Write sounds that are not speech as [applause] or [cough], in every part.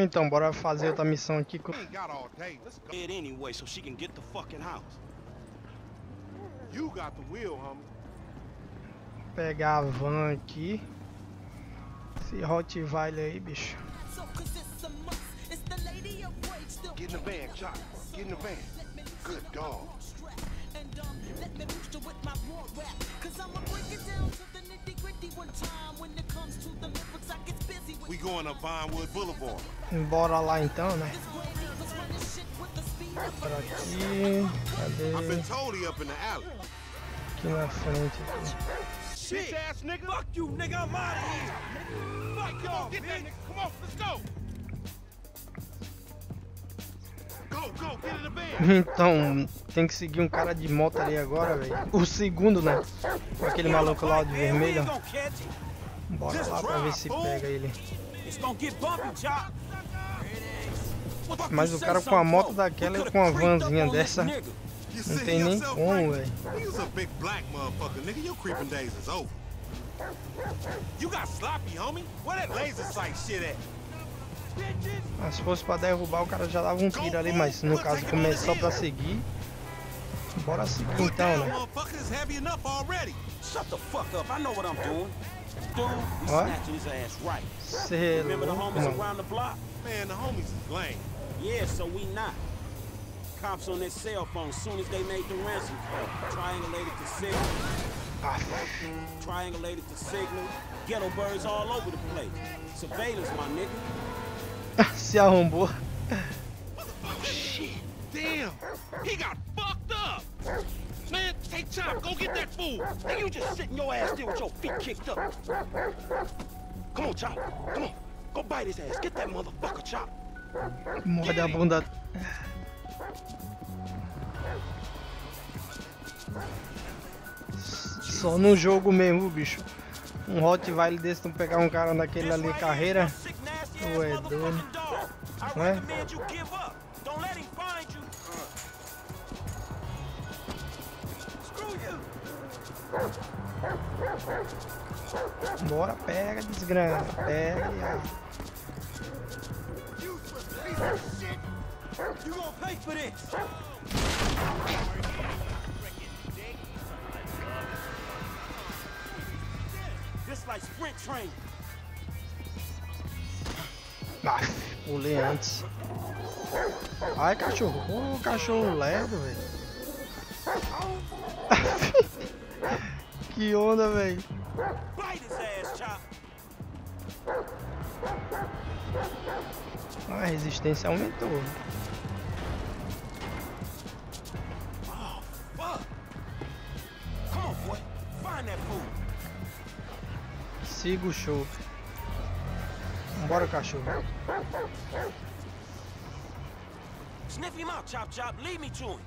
Então, bora fazer outra missão aqui. com- anyway, so she can get the fucking house. You got the wheel, homie. Pegar a van aqui. Esse Rottweiler aí, bicho. Get in the van, Chop. Get in the van. Good dog. strap. And let me boost you with my war rap. Cause I'ma break it down to the nitty gritty one time. When it comes to the lyrics, I get busy with We going up Vinewood Boulevard. Bora lá então, né? aqui. I've Cadê? been told he up in the alley. Aqui na frente. Aqui. Shit. ass nigga. Fuck you, nigga. I'm out of here. Fuck Come on, y'all, get that bitch. nigga. Come on, let's go. Go, go, get in the van. [laughs] Então, tem que seguir um cara de moto ali agora, velho. O segundo, né? Com aquele maluco lá de vermelho. Bora lá pra ver se pega ele. It's gonna get bumpy, Chop. Mas o cara com a moto daquela e com a vanzinha dessa. Não tem nem como, velho. You was a big black motherfucker, nigga. Your creeping days is over. You got sloppy, homie. Where that laser sight shit at? Mas se fosse pra derrubar, o cara já dava um tiro ali, mas no caso, como é só pra seguir. Bora seguir então, né? motherfucker. It's heavy enough already. Shut the fuck up. I know what I'm doing. Dude, we What? snatching his ass right. Cê Remember the louco, homies mano. around the block? Man, the homies is lame. Yeah, so we not. Cops on their cell phone as soon as they made the ransom call. Triangulated the signal. Triangulated the signal. Ghetto birds all over the place. Surveillance, my nigga. [laughs] se arrombou. Shit. Damn. He got fucked up. Man, take time. Go get that fool. Nigga, you just sitting your ass there with your feet kicked up. Come on, Chop. Come on. Go bite his ass. Get that motherfucker, Chop. Morde a bunda. Só no jogo mesmo, bicho. Um Rottweiler desse não pegar um cara daquele ali carreira. Tu é doido. Não é? Bora, pega, desgrama. Pega e ai. You gonna pay for this? This like sprint train. Pulei antes. Ai, cachorro. Ô, cachorro lerdo, velho. [laughs] que onda, velho. Find that fool. Siga o show. Bora, cachorro. Sniff him out, Chop Chop. Lead me to him.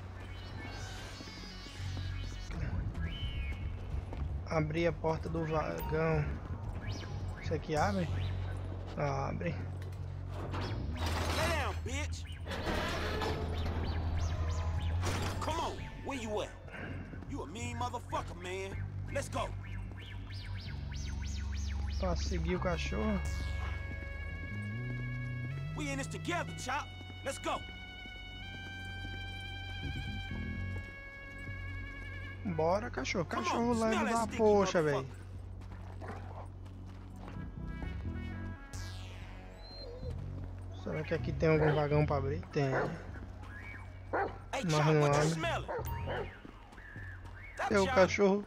Abrir a porta do vagão. Isso aqui abre? Ah, abre. Lay down, bitch. Come on. Where you at? You a mean motherfucker, man. Let's go. Pra seguir o cachorro. We in this together, Chop. Let's go. Bora, cachorro. Cachorro da sticky poxa, velho. Será que aqui tem algum vagão pra abrir? Tem. Mas não abre. Tem o cachorro.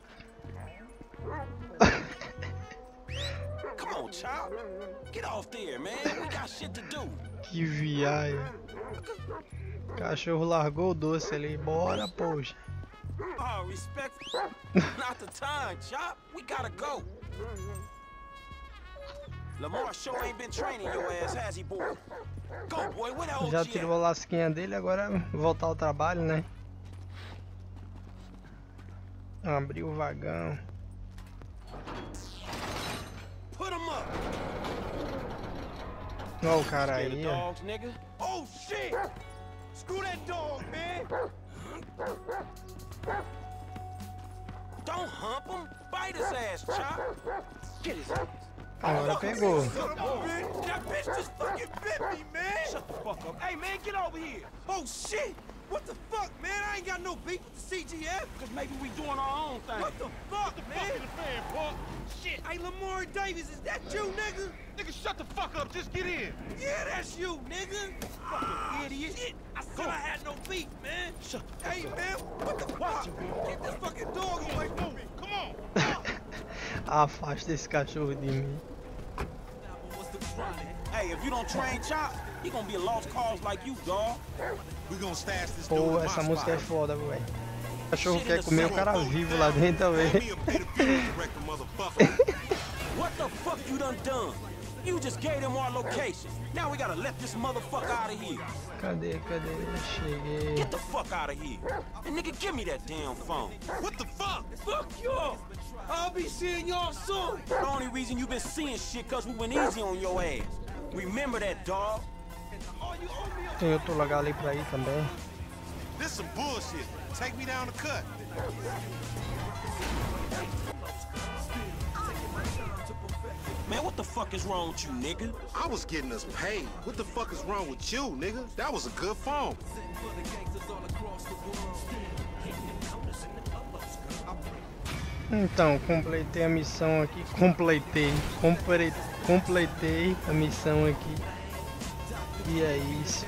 [laughs] Come on, Chop. Get off there, man. We got shit to do. Que viagem. Cachorro largou o doce ali. Bora, poxa. Oh, respect. Not the time, Chop. We gotta go. Lamar sure ain't been training your ass, has he, boy? Go, boy. Where the Já tirou a lasquinha dele, agora voltar ao trabalho, né? Abriu o vagão. Put him up. Ó o cara aí, ó. dogs, nigga. Oh, shit. Screw that dog, man. Don't hump him. Bite his ass, Chop. Get his ass. Agora pegou. That bitch just fucking bit me, man. Get over here. Oh shit! What the fuck, man? I ain't got no beef with the CGF. Cause maybe we doing our own thing. What the fuck, Fuck man? is the fan, punk. Shit. Hey, Lamar Davis, is that you, nigga? Nigga, shut the fuck up. Just get in. Yeah, that's you, nigga. Fucking ah, idiot. Shit, I said I had no beef, man. Shut the Hey, man, what the Watch fuck? it, Afasta esse cachorro de mim. Hey, if you don't train Chop, he gonna be a lost cause like you, dog. We gonna stash this dude Pô, essa música é foda, velho. O cachorro quer comer o cara vivo lá dentro também. [laughs] What the fuck you done done? You just gave them our location. Now we gotta let this motherfucker out of here. Cadê, cadê? Cheguei. Get the fuck out of here. And nigga, give me that damn phone. What the fuck? Fuck y'all. I'll be seeing y'all soon. The only reason you been seeing shit cause we went easy on your ass. Remember that, dog. You owe me a Tem outro lugar ali pra ir também. This some bullshit. Take me down the cut. Fuck is wrong with you, nigga? I was getting us paid. What the fuck is wrong with you, nigga? That was a good phone. Então, completei a missão aqui. Completei. Compre- Completei a missão aqui. E é isso.